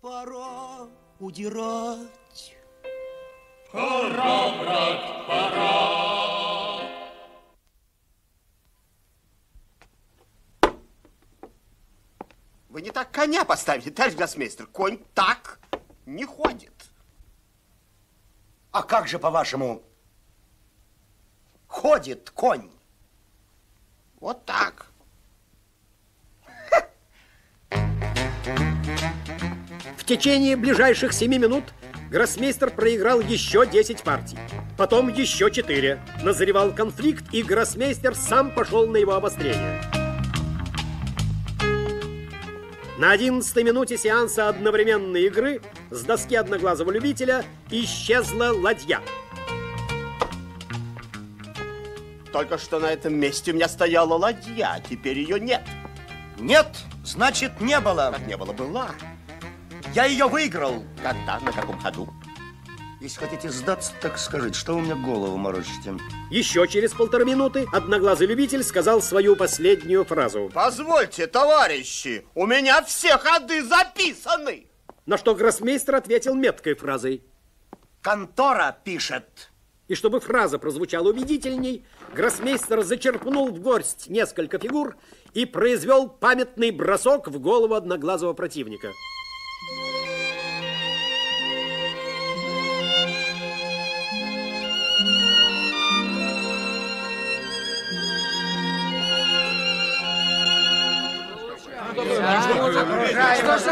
Пора удирать. Пора, брат, пора. Вы не так коня поставите, товарищ гроссмейстер. Конь так не ходит. А как же, по-вашему, ходит конь? Вот так. Течение ближайших семи минут гроссмейстер проиграл еще 10 партий. Потом еще 4. Назревал конфликт, и гроссмейстер сам пошел на его обострение. На 11 минуте сеанса одновременной игры с доски одноглазого любителя исчезла ладья. Только что на этом месте у меня стояла ладья, а теперь ее нет. Нет, значит, не было. Как не было, была. Я ее выиграл. Когда, на каком ходу? Если хотите сдаться, так скажите, что вы мне голову морочите? Еще через полторы минуты одноглазый любитель сказал свою последнюю фразу. Позвольте, товарищи, у меня все ходы записаны. На что гроссмейстер ответил меткой фразой. Контора пишет. И чтобы фраза прозвучала убедительней, гроссмейстер зачерпнул в горсть несколько фигур и произвел памятный бросок в голову одноглазого противника. Что же,